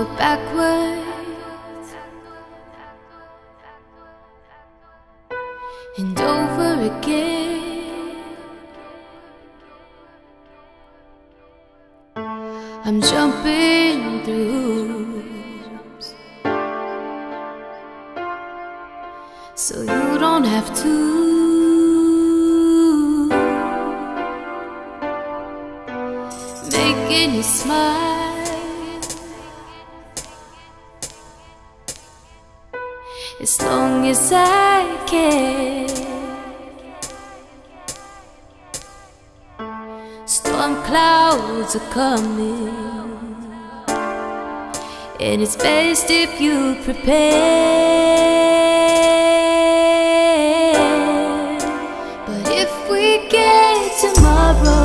go backwards and over again. I'm jumping through so you don't have to. Making you smile as long as I can. Storm clouds are coming, and it's best if you prepare. But if we get tomorrow.